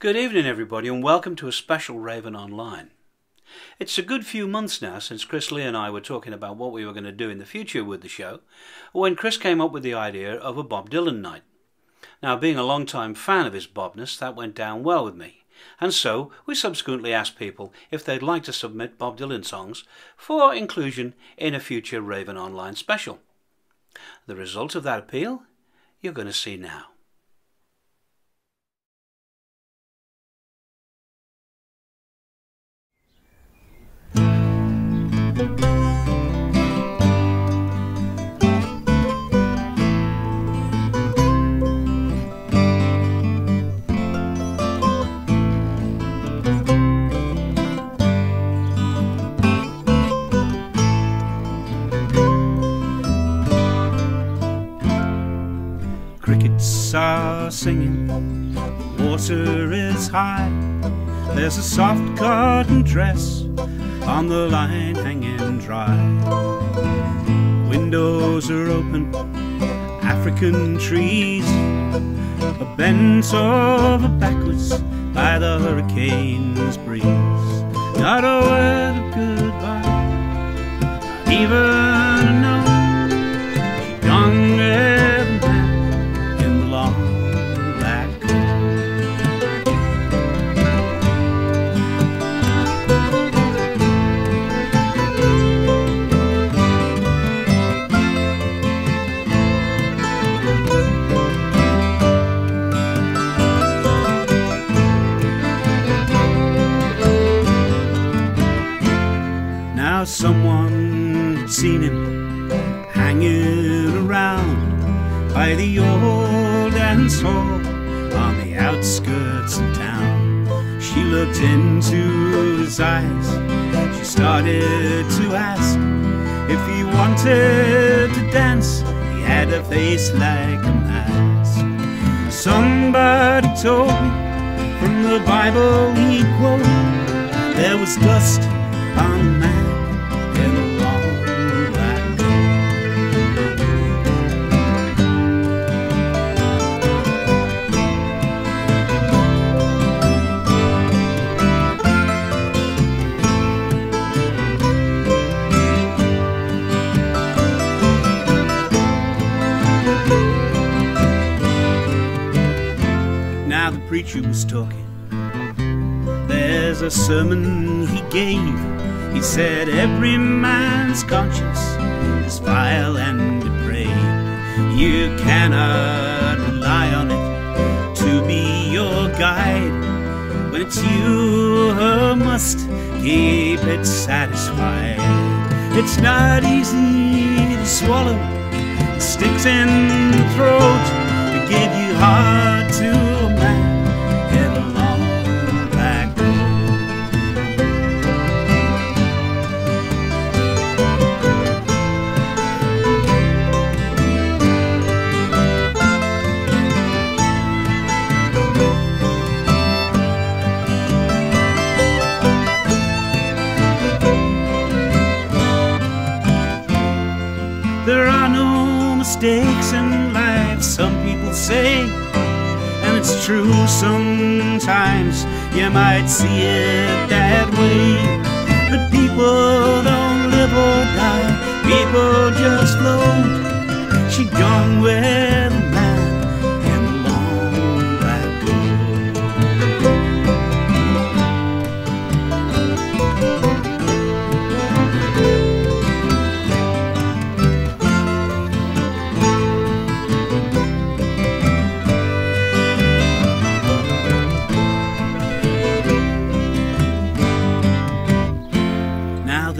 Good evening, everybody, and welcome to a special Raven Online. It's a good few months now since Chris Lee and I were talking about what we were going to do in the future with the show, when Chris came up with the idea of a Bob Dylan night. Now, being a long-time fan of his Bobness, that went down well with me, and so we subsequently asked people if they'd like to submit Bob Dylan songs for inclusion in a future Raven Online special. The result of that appeal you're going to see now. Crickets are singing, water is high. There's a soft cotton dress on the line hanging dry. Windows are open, African trees are bent over backwards by the hurricane's breeze. Not a word of goodbye, even someone had seen him hanging around by the old dance hall on the outskirts of town. She looked into his eyes. She started to ask if he wanted to dance. He had a face like a mask. Somebody told me from the Bible he quoted there was dust on a preacher was talking. There's a sermon he gave. He said, Every man's conscience is vile and depraved. You cannot rely on it to be your guide. When it's you who must keep it satisfied. It's not easy to swallow, it sticks in the throat. To give you heart to mistakes in life, some people say. And it's true sometimes, you might see it that way. But people don't live or die, people just float. She gone with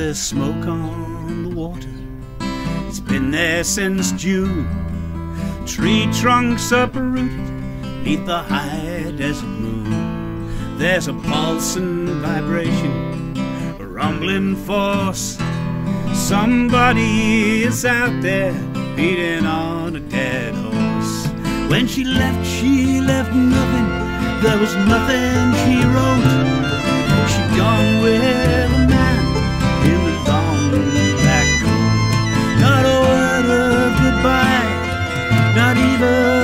there's smoke on the water. It's been there since June. Tree trunks uprooted neath the high desert moon. There's a pulsing vibration, a rumbling force. Somebody is out there beating on a dead horse. When she left, she left nothing. There was nothing she wrote. She gone with not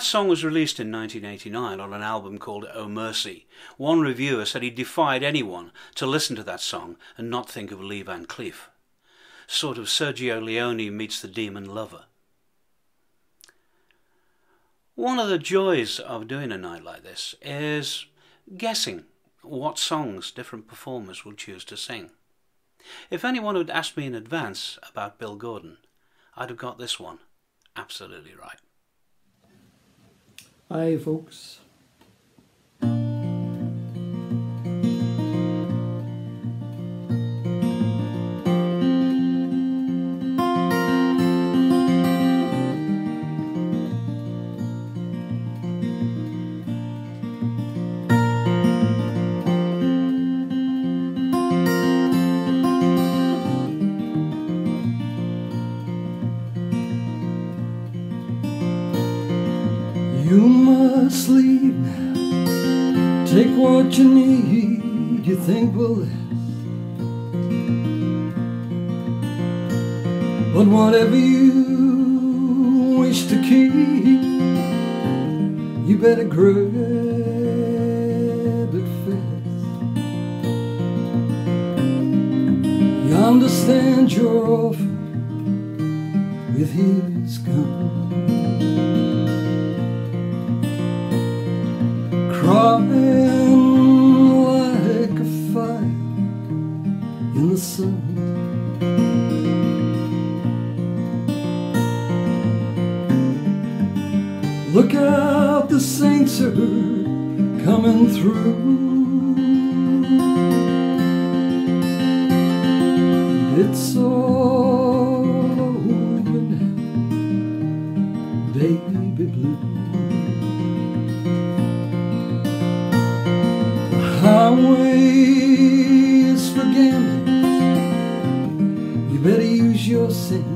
that song was released in 1989 on an album called Oh Mercy, one reviewer said he defied anyone to listen to that song and not think of Lee Van Cleef. Sort of Sergio Leone meets the demon lover. One of the joys of doing a night like this is guessing what songs different performers will choose to sing. If anyone had asked me in advance about Bill Gordon, I'd have got this one absolutely right. Hi, folks. Will last. But whatever you wish to keep, you better grab it fast. You understand your offer with his gun. crying out, the saints are coming through. It's all over now, baby blue. highway is for gambling. You better use your sense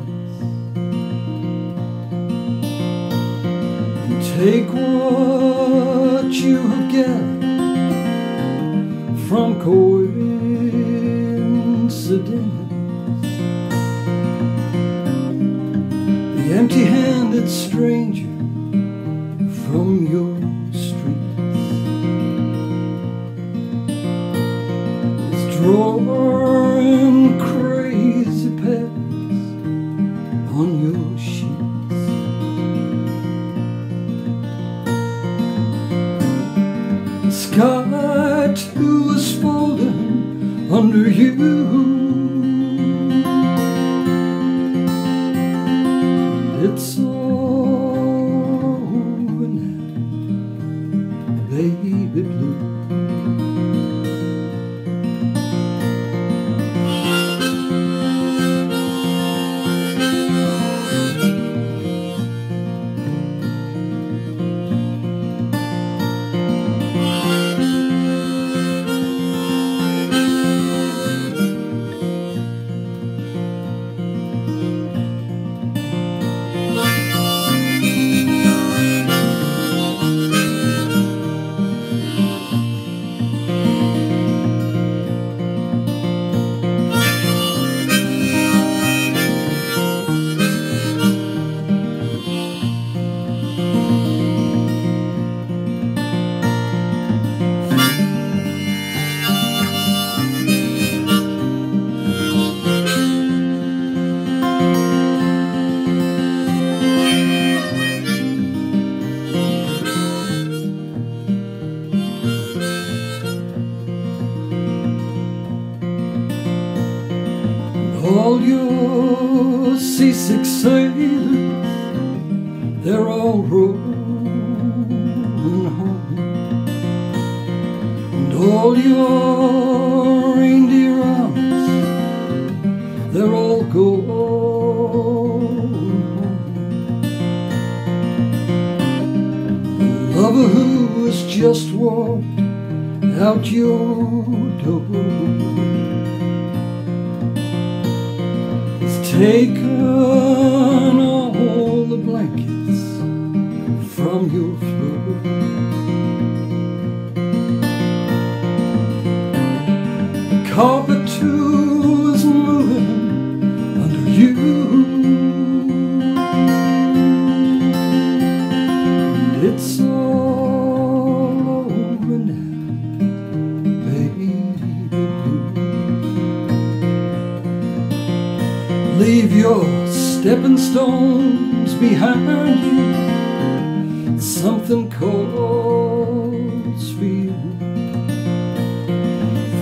stepping stones behind you, something calls for you.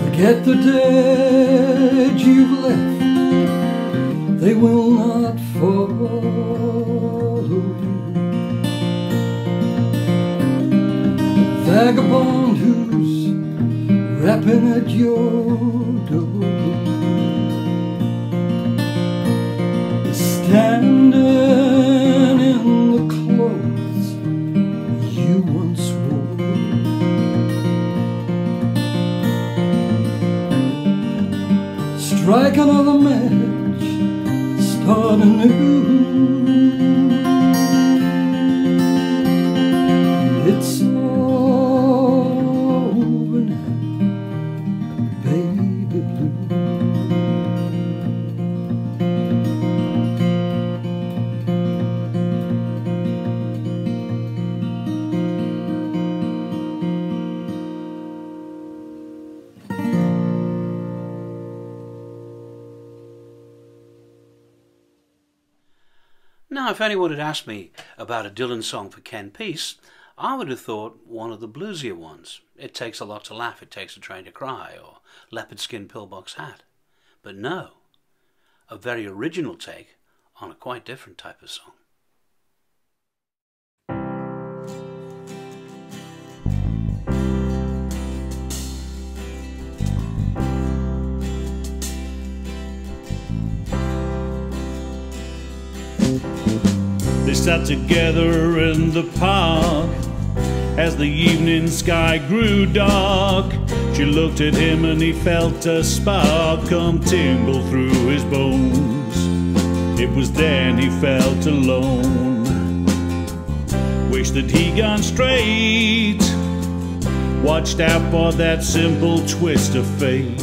Forget the dead you've left, they will not follow you. Vagabond who's rapping at your Another match, start anew. Anyone had asked me about a Dylan song for Ken Peace, I would have thought one of the bluesier ones. It takes a lot to laugh, it takes a train to cry, or leopard skin pillbox hat. But no, a very original take on a quite different type of song. They sat together in the park as the evening sky grew dark. She looked at him and he felt a spark come tingle through his bones. It was then he felt alone. Wish that he'd gone straight. Watched out for that simple twist of fate.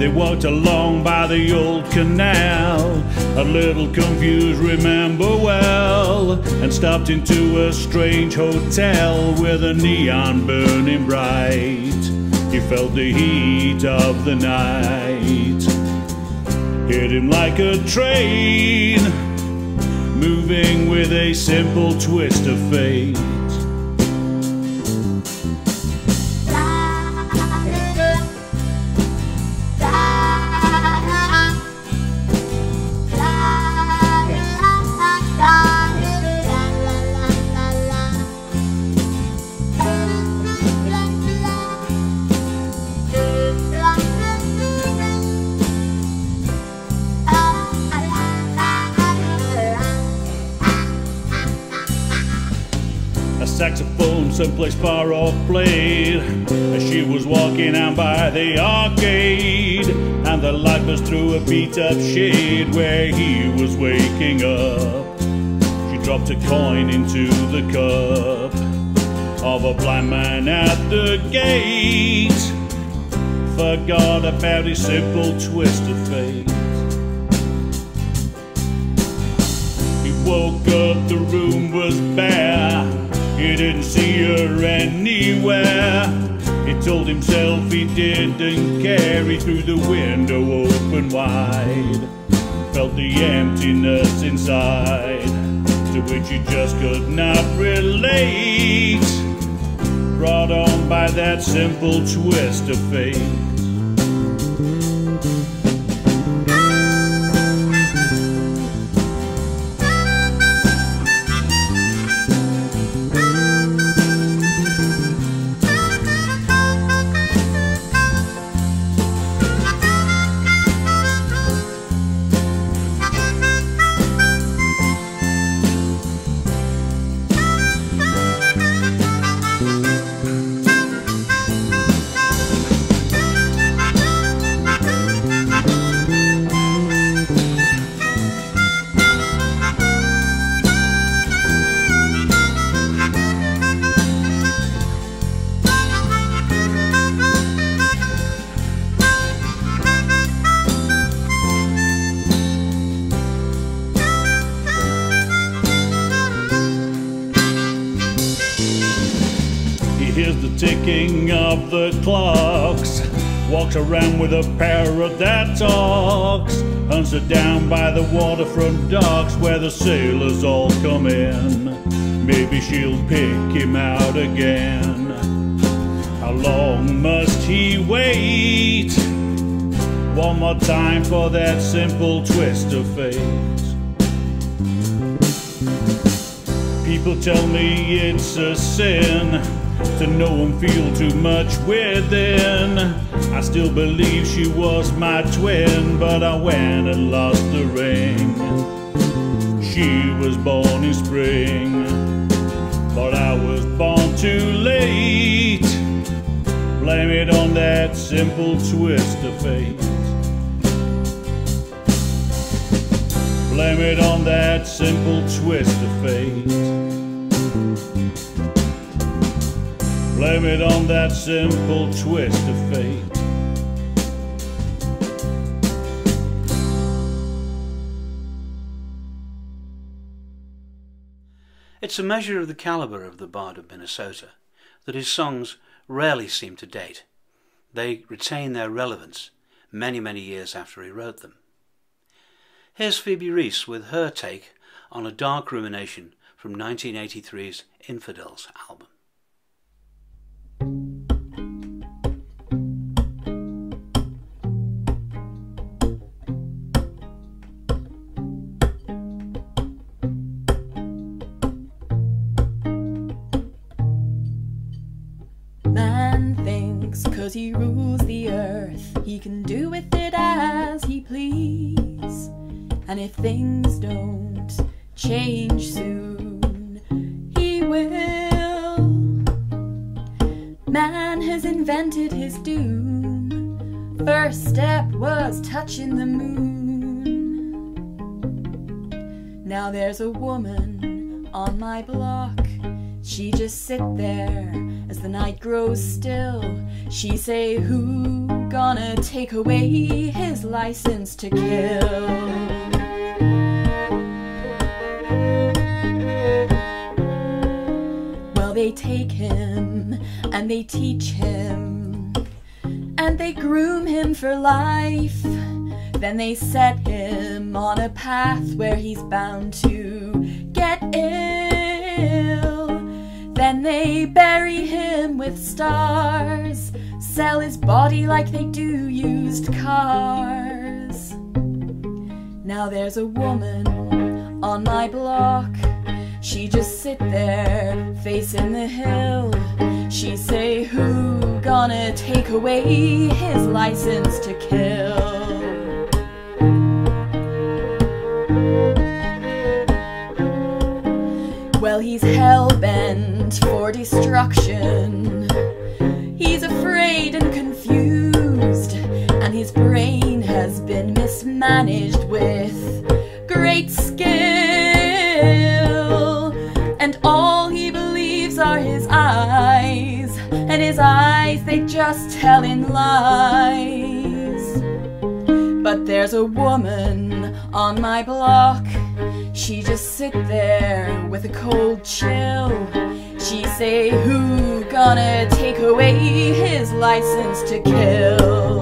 They walked along by the old canal, a little confused, remember well, and stopped into a strange hotel with a neon burning bright. He felt the heat of the night, hit him like a train, moving with a simple twist of fate. Someplace far off played as she was walking out by the arcade, and the light was through a beat up shade where he was waking up. She dropped a coin into the cup of a blind man at the gate. Forgot about his simple twist of fate. He woke up, the room was bare. He didn't see her anywhere. He told himself he didn't care. He threw the window open wide. Felt the emptiness inside, to which he just could not relate. Brought on by that simple twist of fate. Around with a pair of that talks. Hunts her down by the waterfront docks where the sailors all come in. Maybe she'll pick him out again. How long must he wait? One more time for that simple twist of fate. People tell me it's a sin to know and feel too much within. I still believe she was my twin, but I went and lost the ring. She was born in spring, but I was born too late. Blame it on that simple twist of fate. Blame it on that simple twist of fate. Blame it on that simple twist of fate. It's a measure of the caliber of the Bard of Minnesota that his songs rarely seem to date. They retain their relevance many, many years after he wrote them. Here's Phoebe Reese with her take on a dark rumination from 1983's Infidels album. Cause he rules the earth, he can do with it as he please. And if things don't change soon, he will. Man has invented his doom. First step was touching the moon. Now there's a woman on my block. She just sit there as the night grows still. She say, Who gonna take away his license to kill? Well, they take him and they teach him and they groom him for life. Then they set him on a path where he's bound to They bury him with stars, sell his body like they do used cars. Now there's a woman on my block. She just sit there facing the hill. She say, Who gonna take away his license to kill? Well, he's hell for destruction. He's afraid and confused, and his brain has been mismanaged with great skill. And all he believes are his eyes, and his eyes, they just tell in lies. But there's a woman on my block. She just sit there with a cold chill. She say, Who gonna take away his license to kill?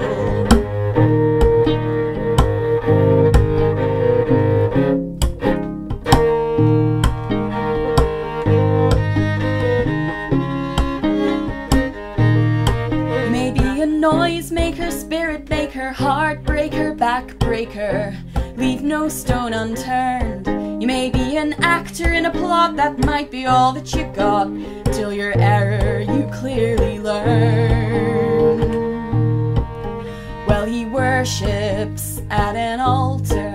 Maybe a noise noisemaker, spirit maker, heartbreaker, backbreaker. Leave no stone unturned. You may be an actor in a plot that might be all that you got. Till your error you clearly learn. Well, he worships at an altar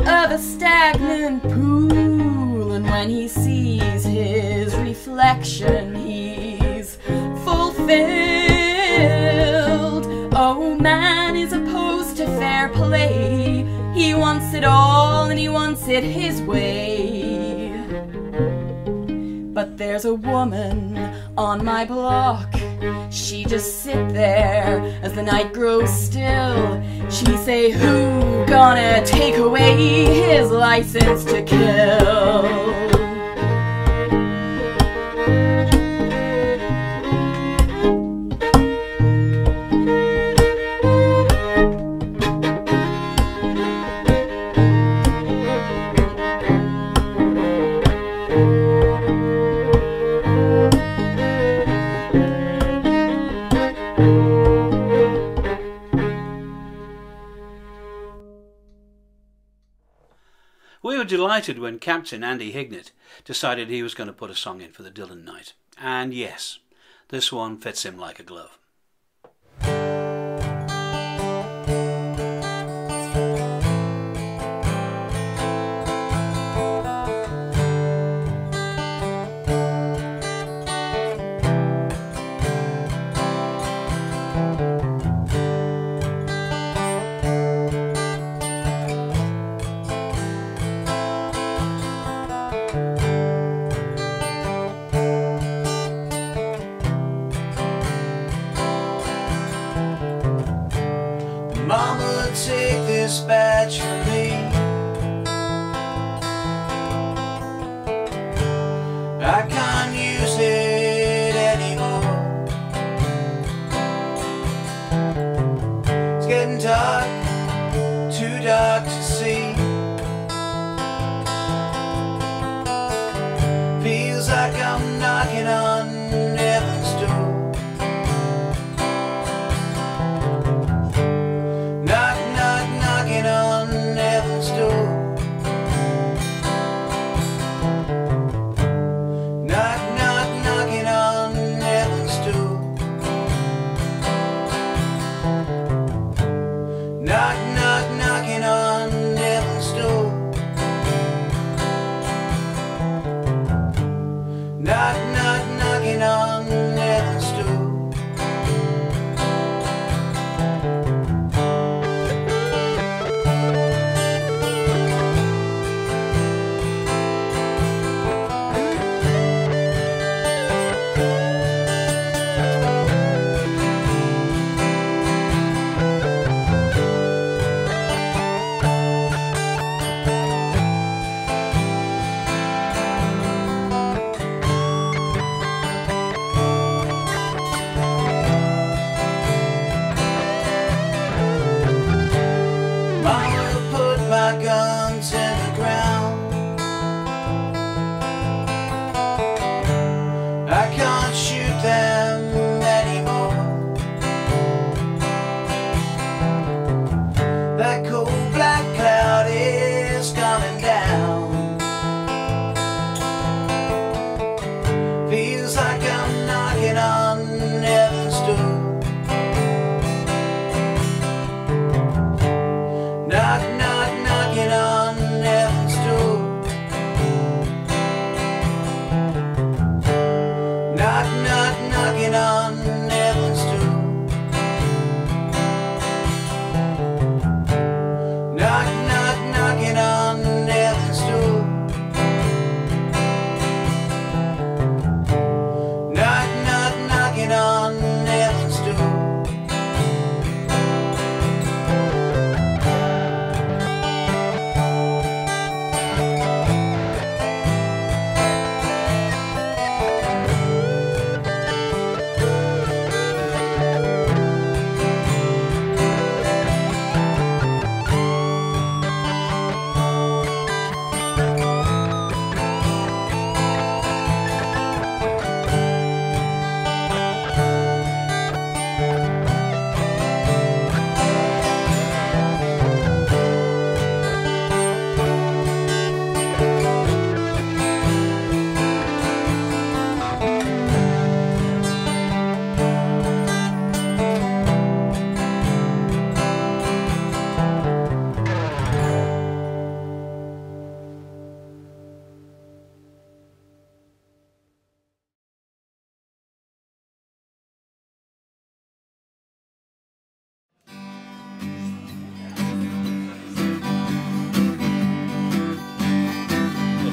of a stagnant pool, and when he sees his reflection, he's fulfilled. He wants it all and he wants it his way. But there's a woman on my block. She just sit there as the night grows still. She say, Who gonna take away his license to kill? Delighted when Captain Andy Hignett decided he was going to put a song in for the Dylan Night. And yes, this one fits him like a glove.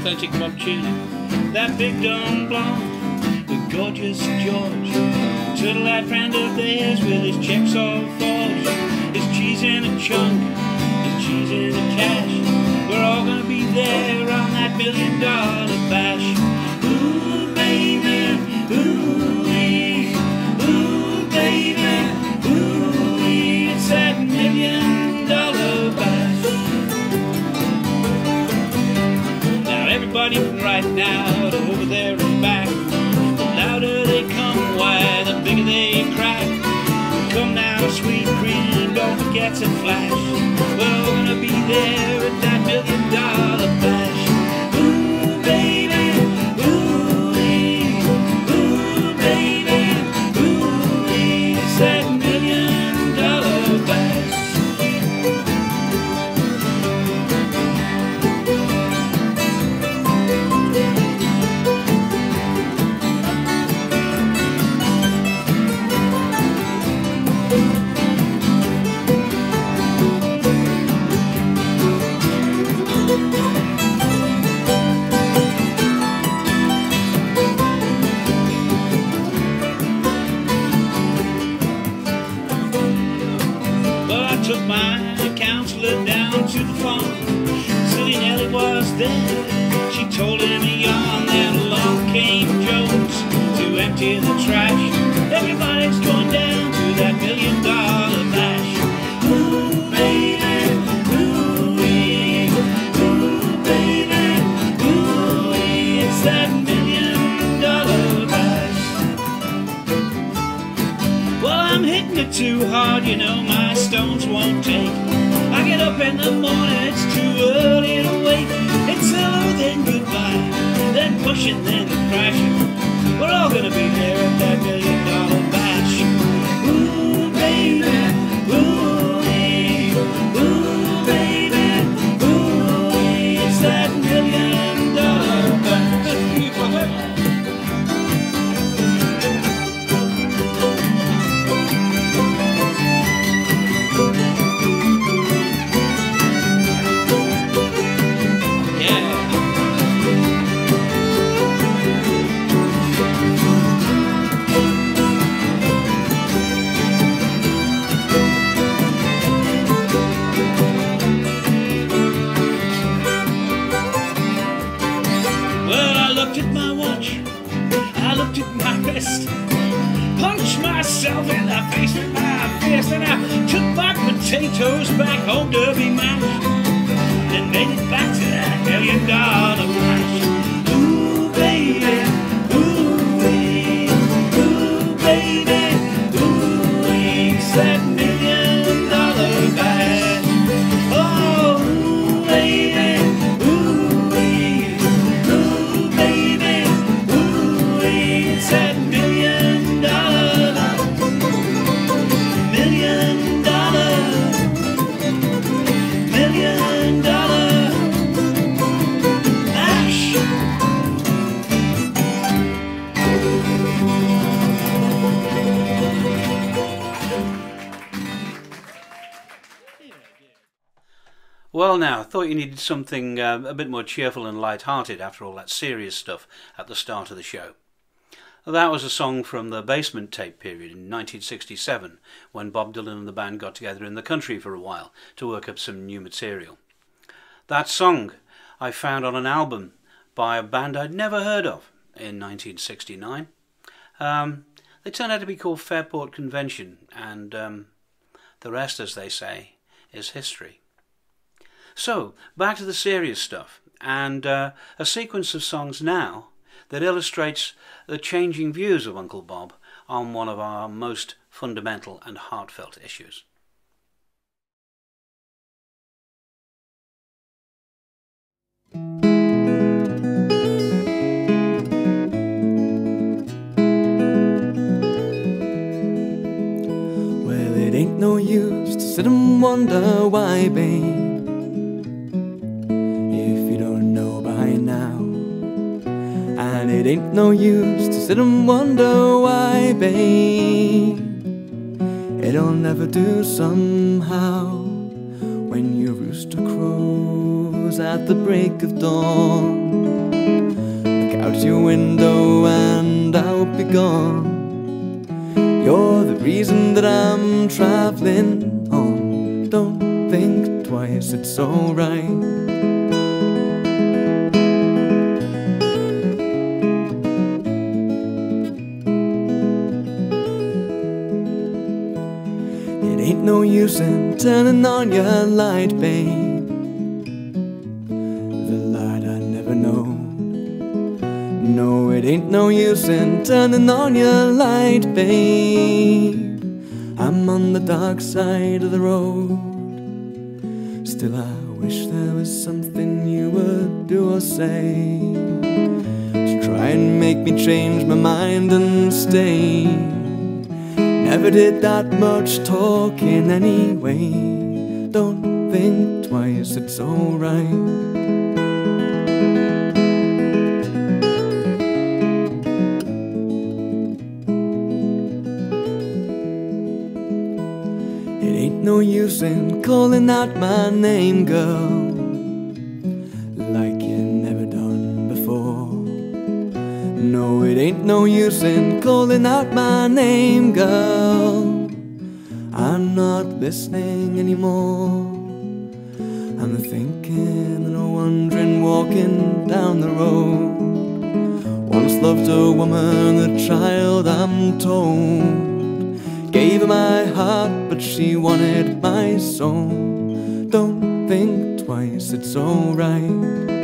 Authentic Bob Tuning. That big dumb blonde, the gorgeous George. Turtle eyed friend of theirs with his checks all forged. His cheese in a chunk, his cheese in a cash. We're all gonna be there on that million dollar bash. Ooh, baby, ooh, everybody right now to over there and back. The louder they come, why the bigger they crack. Come now, sweet cream, don't forget to flash. We're gonna be there at that million dollar the morning, it's too early to wake. It's hello, then goodbye, then pushing, then now, I thought you needed something uh, a bit more cheerful and light-hearted after all that serious stuff at the start of the show. That was a song from the Basement Tape period in 1967, when Bob Dylan and the band got together in the country for a while to work up some new material. That song I found on an album by a band I'd never heard of in 1969. Um, they turned out to be called Fairport Convention, and um, the rest, as they say, is history. So, back to the serious stuff, and uh, a sequence of songs now that illustrates the changing views of Uncle Bob on one of our most fundamental and heartfelt issues. Well, it ain't no use to sit and wonder why, babe. It ain't no use to sit and wonder why, babe. It'll never do somehow when your rooster crows at the break of dawn. Look out your window and I'll be gone. You're the reason that I'm traveling on. Don't think twice, it's alright. No use in turning on your light, babe. The light I never know. No, it ain't no use in turning on your light, babe. I'm on the dark side of the road. Still, I wish there was something you would do or say to try and make me change my mind and stay. Never did that much talking anyway. Don't think twice, it's alright. It ain't no use in calling out my name, girl, No, use in calling out my name, girl. I'm not listening anymore. I'm thinking and I'm wondering, walking down the road. Once loved a woman, a child, I'm told. Gave her my heart, but she wanted my soul. Don't think twice, it's alright.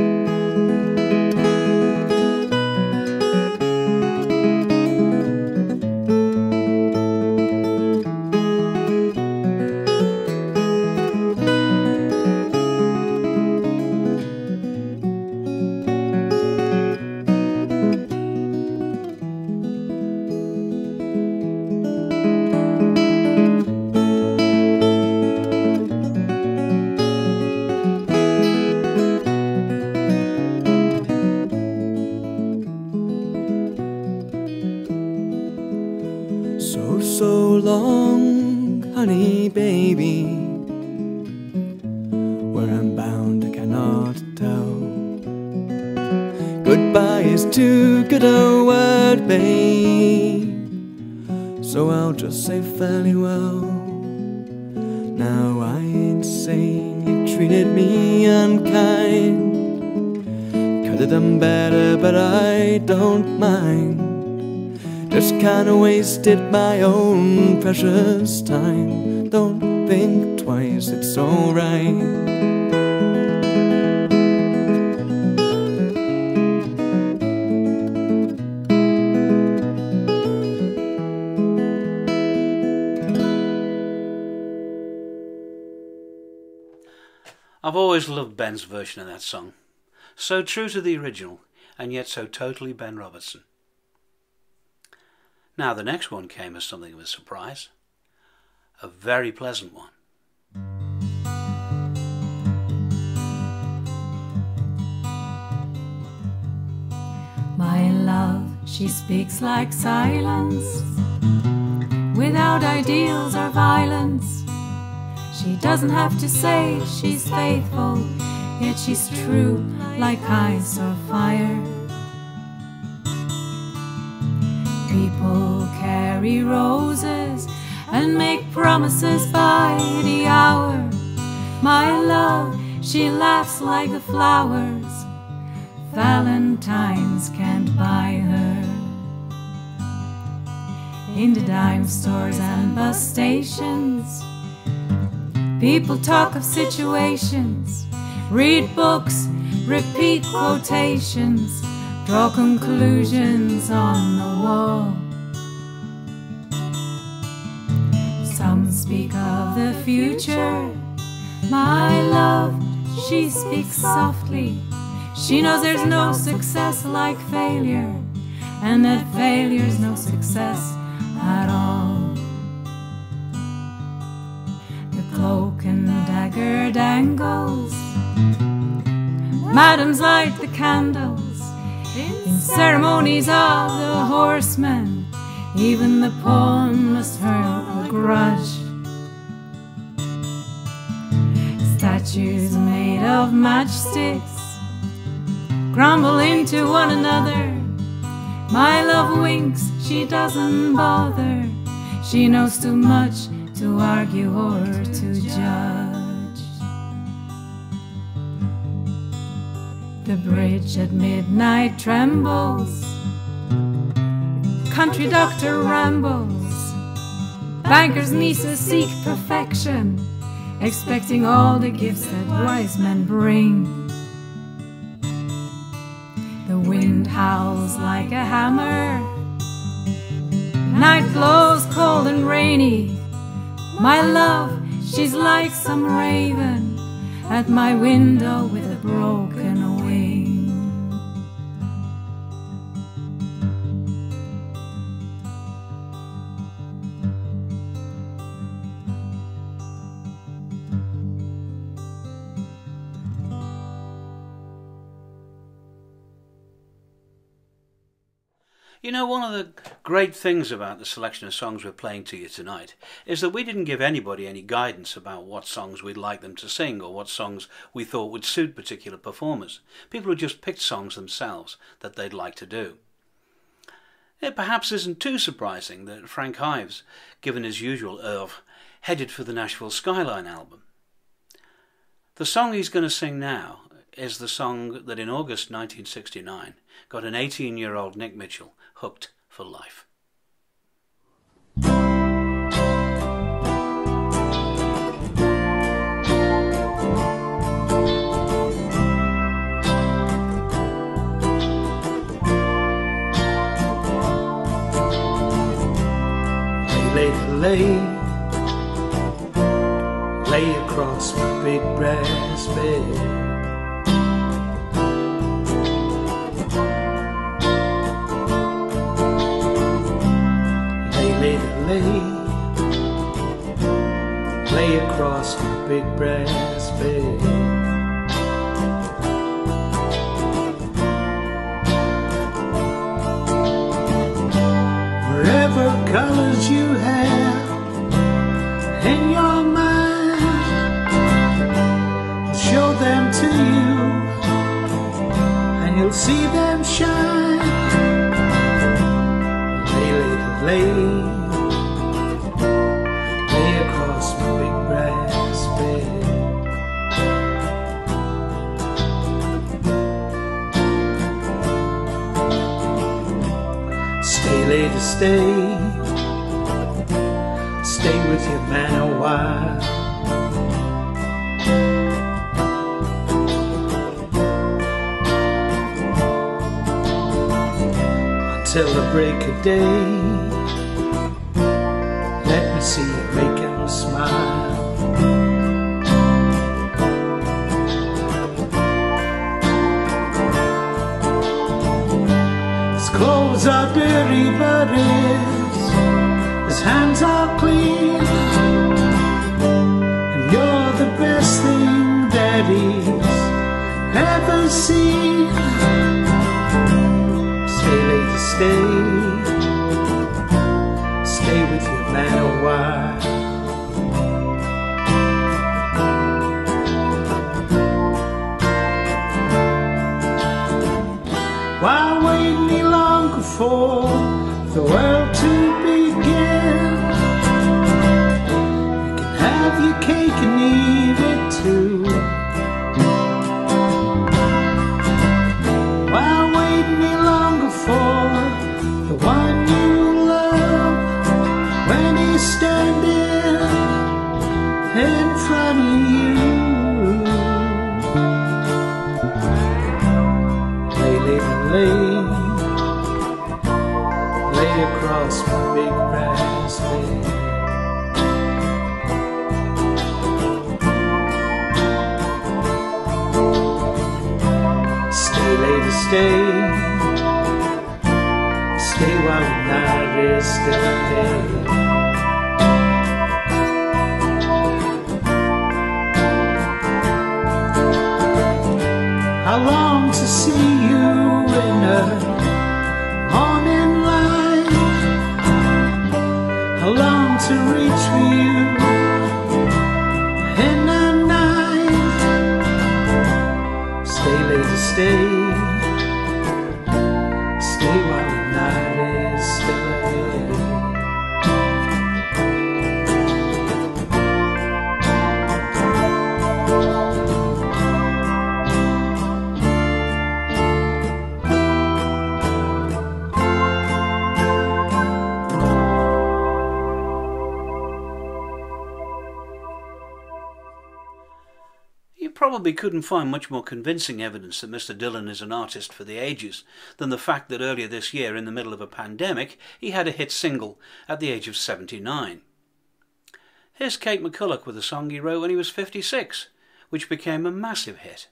Don't mind. Just kinda wasted my own precious time. Don't think twice, it's alright. I've always loved Ben's version of that song. So true to the original, and yet so totally Ben Robertson. Now, the next one came as something of a surprise. A very pleasant one. My love, she speaks like silence, without ideals or violence. She doesn't have to say she's faithful, yet she's true like ice or fire. People carry roses and make promises by the hour. My love, she laughs like the flowers. Valentines can't buy her. In the dime stores and bus stations, people talk of situations, read books, repeat quotations, draw conclusions on the wall. Some speak of the future. My love, she speaks softly. She knows there's no success like failure, and that failure's no success at all. The cloak and dagger dangles. Madams light the candles in ceremonies of the horsemen. Even the pawn must hurl a grudge. Statues made of matchsticks crumble into one another. My love winks, she doesn't bother. She knows too much to argue or to judge. The bridge at midnight trembles. Country doctor rambles. Banker's nieces seek perfection, expecting all the gifts that wise men bring. The wind howls like a hammer. Night blows cold and rainy. My love, she's like some raven at my window with a broken You know, one of the great things about the selection of songs we're playing to you tonight is that we didn't give anybody any guidance about what songs we'd like them to sing or what songs we thought would suit particular performers. People who just picked songs themselves that they'd like to do. It perhaps isn't too surprising that Frank Hives, given his usual oeuvre, headed for the Nashville Skyline album. The song he's going to sing now is the song that in August 1969 got an 18 year old Nick Mitchell hooked for life. lay, lay, lay across my big brass bed. Lay, lay, lay, lay across my big brass bed. whatever colors you have in your mind. I'll show them to you, and you'll see them shine. Lay, lay, lay Stay, stay. With your man a while. Until the break of day. Dirty, but his, his hands are clean. And you're the best thing that he's ever seen. Probably couldn't find much more convincing evidence that Mr. Dylan is an artist for the ages than the fact that earlier this year, in the middle of a pandemic, he had a hit single at the age of 79. Here's Kate McCulloch with a song he wrote when he was 56, which became a massive hit.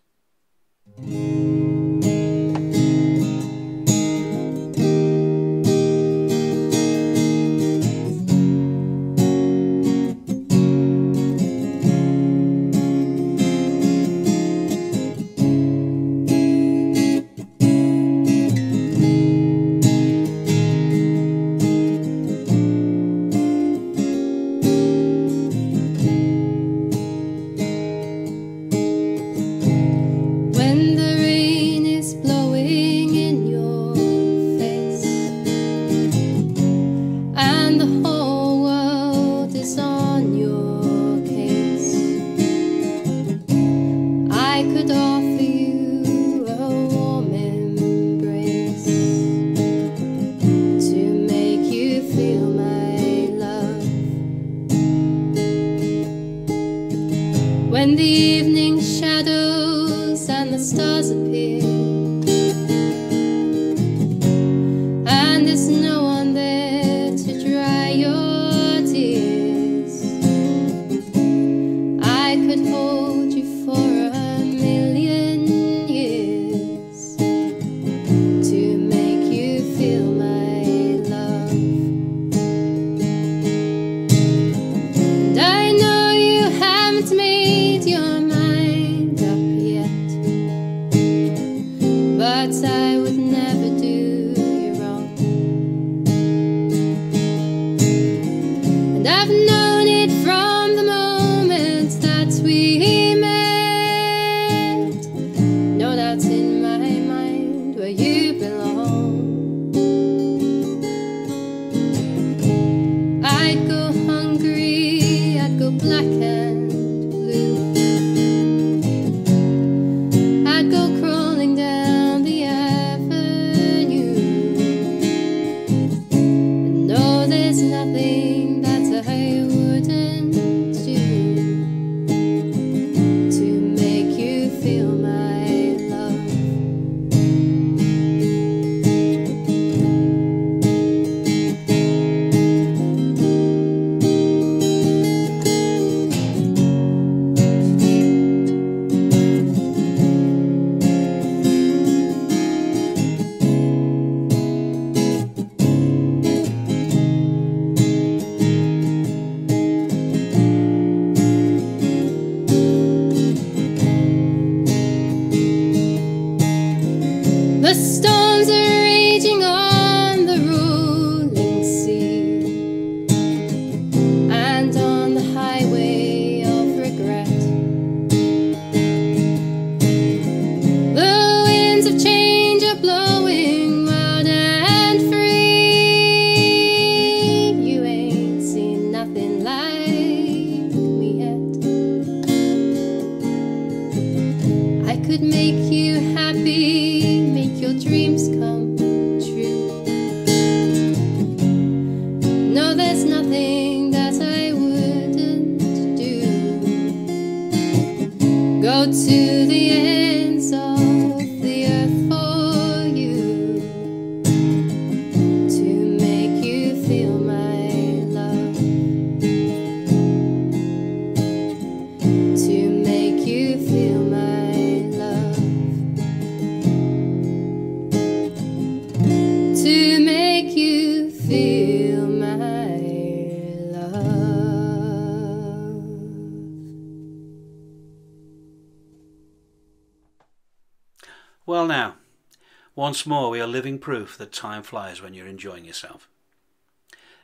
Once more we are living proof that time flies when you're enjoying yourself.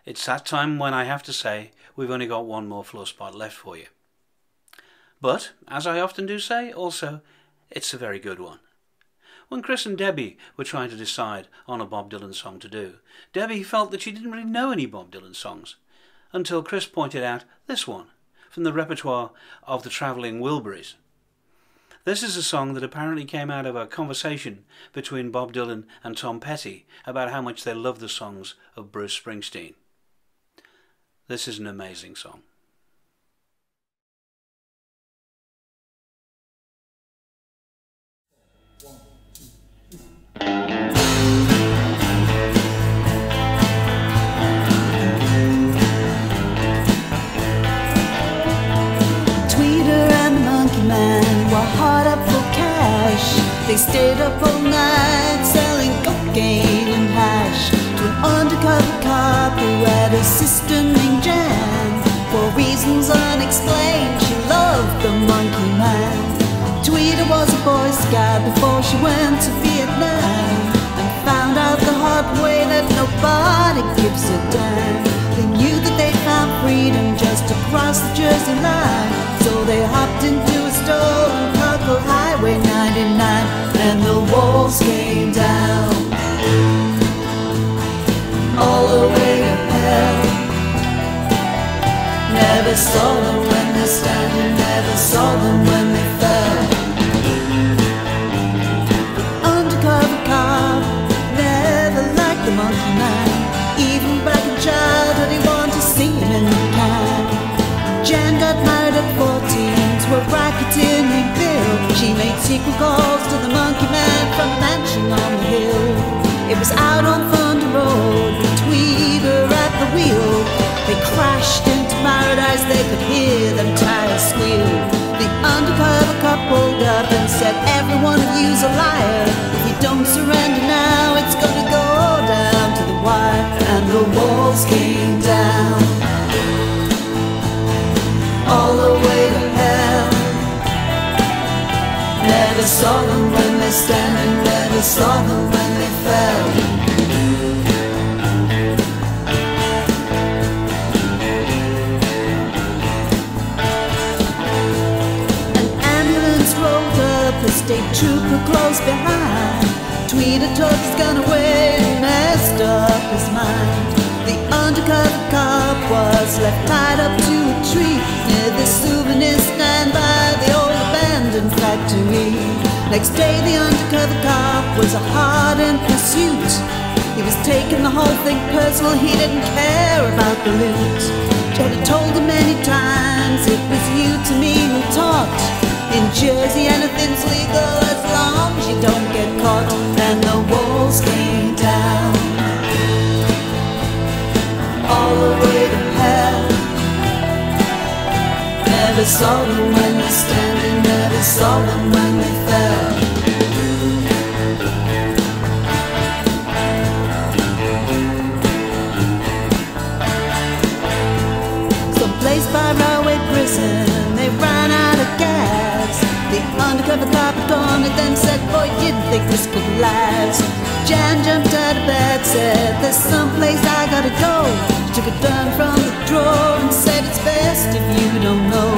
It's that time when I have to say we've only got one more floor spot left for you. But, as I often do say, also, it's a very good one. When Chris and Debbie were trying to decide on a Bob Dylan song to do, Debbie felt that she didn't really know any Bob Dylan songs, until Chris pointed out this one, from the repertoire of the Travelling Wilburys. This is a song that apparently came out of a conversation between Bob Dylan and Tom Petty about how much they love the songs of Bruce Springsteen. This is an amazing song. They stayed up all night selling cocaine and hash to an undercover cop who had a sister named Jan. For reasons unexplained, she loved the Monkey Man. Tweeter was a Boy Scout before she went to Vietnam and found out the hard way that nobody gives a damn. They knew that they found freedom just across the Jersey line. So they hopped into a stolen and the walls came down. All the way to hell. Never saw them when they're standing, never saw them when they fell. Undercover cop, never liked the monkey man. Even back in childhood, he wanted to see him in the can. Jan got married at 14 to a racketeer named Bill. She made secret calls was out on Thunder Road with Tweeter at the wheel. They crashed into paradise, they could hear them tires squeal. The undercover cop pulled up and said, Every one of you's a liar. If you don't surrender now, it's gonna go down to the wire. And the walls came down all the way to hell. Never saw them when they're standing, never saw them when they fell. An ambulance rolled up, a state trooper close behind. Tweeter took his gun away and messed up his mind. The undercover cop was left tied up to a tree near the souvenir stand by the old abandoned factory. Next day, the undercover cop was a hard in pursuit. He was taking the whole thing personal, he didn't care about the loot. He told him many times it was you to me who talked. In Jersey, anything's legal as long as you don't get caught. And the walls came down all the way to hell. Never saw them when they standing, never saw them when they Undercover cop gone and then said, Boy, didn't think this could last. Jan jumped out of bed, said, There's someplace I gotta go. She took a gun from the drawer and said, It's best if you don't know.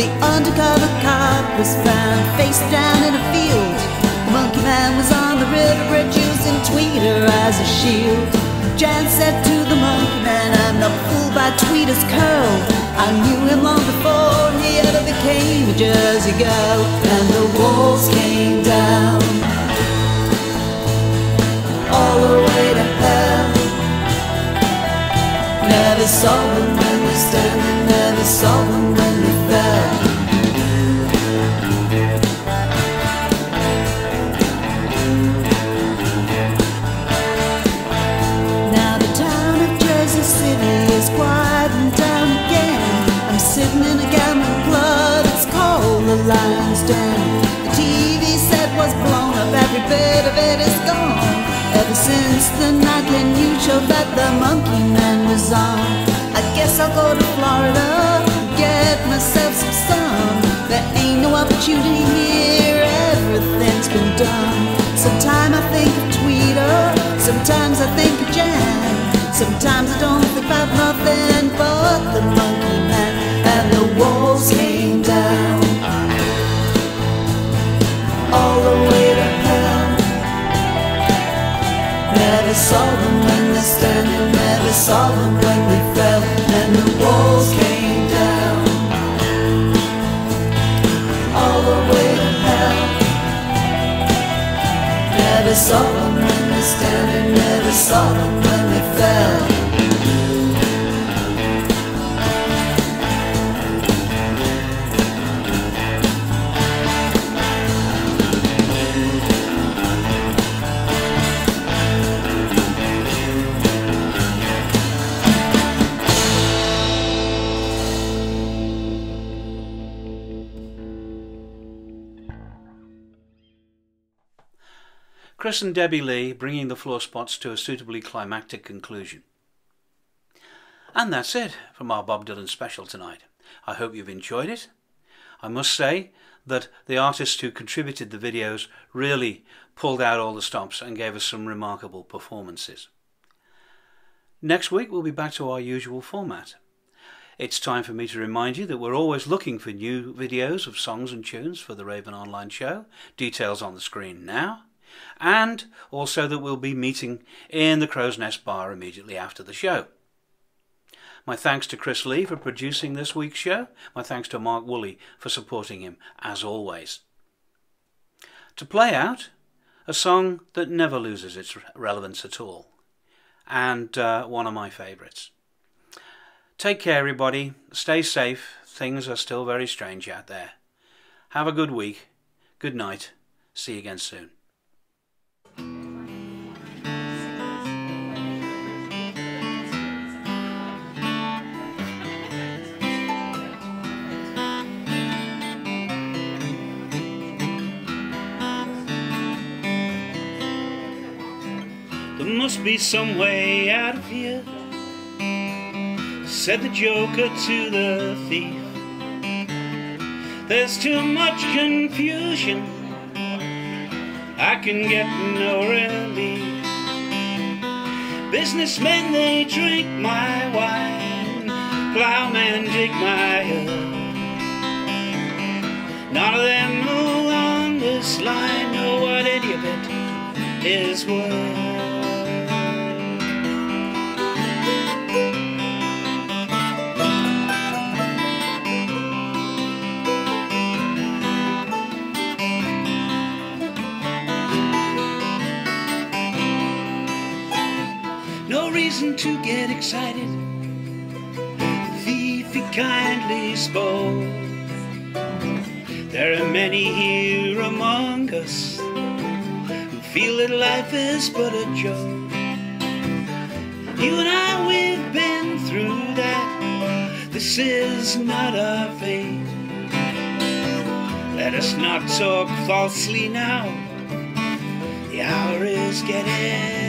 The undercover cop was found face down in a field. The monkey man was on the river bridge using Tweeter as a shield. Jan said to the monkey man, I'm not fooled by Tweeter's curl. I knew him long before he ever became a Jersey girl. And the walls came down all the way to hell. Never saw them when they standing, never saw them when they since the nightly news show that the Monkey Man was on, I guess I'll go to Florida, get myself some sun. There ain't no opportunity here, everything's been done. Sometimes I think of Tweeter, sometimes I think of Jan, sometimes I don't think about nothing but the Monkey Man, and the wolves came Never saw them when they standing, never saw them when they fell, and the walls came down all the way to hell. Never saw them when they standing, never saw them Chris and Debbie Lee bringing the floor spots to a suitably climactic conclusion. And that's it from our Bob Dylan special tonight. I hope you've enjoyed it. I must say that the artists who contributed the videos really pulled out all the stops and gave us some remarkable performances. Next week we'll be back to our usual format. It's time for me to remind you that we're always looking for new videos of songs and tunes for the Raven Online Show. Details on the screen now. And also that we'll be meeting in the Crow's Nest Bar immediately after the show. My thanks to Chris Lee for producing this week's show. My thanks to Mark Woolley for supporting him, as always. To play out, a song that never loses its relevance at all, and uh, one of my favourites. Take care, everybody. Stay safe. Things are still very strange out there. Have a good week. Good night. See you again soon. Be some way out of here, said the joker to the thief. There's too much confusion, I can get no relief. Businessmen, they drink my wine, plowmen dig my earth. None of them along this line know what any of it is worth. Excited. He kindly spoke. There are many here among us who feel that life is but a joke. You and I, we've been through that. This is not our fate. Let us not talk falsely now. The hour is getting